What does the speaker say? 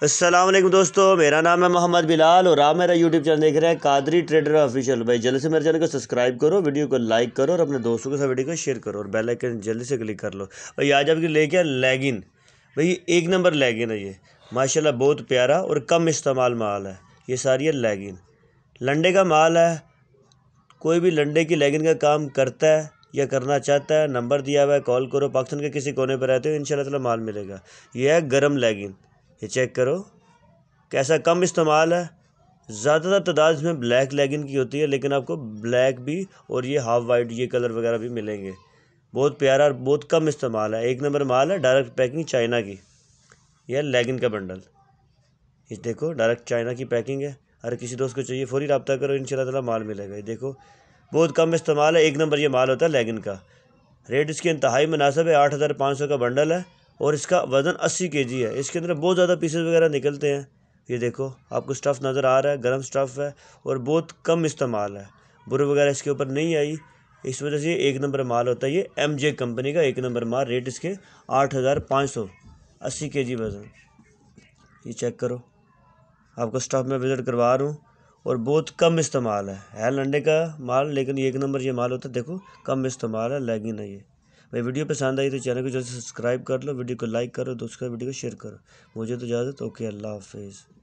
السلام علیکم دوستو، میرا نام ہے محمد بلال اور آپ میرا یوٹیوب چینل دیکھ رہے ہیں قادری ٹریڈر آفیشیل۔ بھائی جلدی سے میرے چینل کو سبسکرائب کرو، ویڈیو کو لائک کرو اور اپنے دوستوں کے ساتھ ویڈیو کو شیئر کرو اور بیل آئکن جلدی سے کلک کر لو۔ بھائی، آج آپ کی لے کے لیگن؟ بھائی، ایک نمبر لیگن ہے یہ۔ ماشاءاللہ بہت پیارا اور کم استعمال مال ہے۔ یہ ساری ہے لیگن۔ لنڈے کا مال ہے۔ کوئی بھی لنڈے کی لیگن کا کام کرتا ہے یا کرنا چاہتا ہے، نمبر دیا ہوا ہے، کال کرو۔ پاکستان کے کسی کونے پہ رہتے ہو ان شاء اللہ تعالیٰ مال ملے گا۔ یہ ہے گرم لیگن۔ یہ چیک کرو کیسا کم استعمال ہے۔ زیادہ تر تعداد اس میں بلیک لیگن کی ہوتی ہے، لیکن آپ کو بلیک بھی اور یہ ہاف وائٹ یہ کلر وغیرہ بھی ملیں گے۔ بہت پیارا اور بہت کم استعمال ہے۔ ایک نمبر مال ہے ڈائریکٹ پیکنگ چائنا کی۔ یہ لیگن کا بنڈل۔ یہ دیکھو ڈائریکٹ چائنا کی پیکنگ ہے۔ اگر کسی دوست کو چاہیے فوری رابطہ کرو ان شاء اللہ تعالیٰ مال ملے گا۔ یہ دیکھو بہت کم استعمال ہے۔ ایک نمبر یہ مال ہوتا ہے لیگن کا۔ ریٹ اس کی انتہائی مناسب ہے۔ آٹھ ہزار پانچ سو کا بنڈل ہے۔ اور اس کا وزن اسی کے جی ہے۔ اس کے اندر بہت زیادہ پیسز وغیرہ نکلتے ہیں۔ یہ دیکھو، آپ کو سٹف نظر آ رہا ہے، گرم سٹف ہے اور بہت کم استعمال ہے۔ برے وغیرہ اس کے اوپر نہیں آئی۔ اس وجہ سے یہ ایک نمبر مال ہوتا ہے۔ یہ ایم جے کمپنی کا ایک نمبر مال ریٹ اس کے آٹھ ہزار پانچ سو۔ اسی کے جی وزن۔ یہ چیک کرو۔ آپ کو سٹف میں وزٹ کروا رہا ہوں اور بہت کم استعمال ہے۔ ہے لنڈے کا مال، لیکن یہ ایک نمبر یہ مال ہوتا ہے۔ دیکھو، کم استعمال ہے لیگن ہے یہ۔ بھائی ویڈیو پسند آئی تو چینل کو جلد سے سبسکرائب کر لو، ویڈیو کو لائک کرو دوست کا ویڈیو کو شیئر کرو مجھے تو اجازت اوکے، اللہ حافظ۔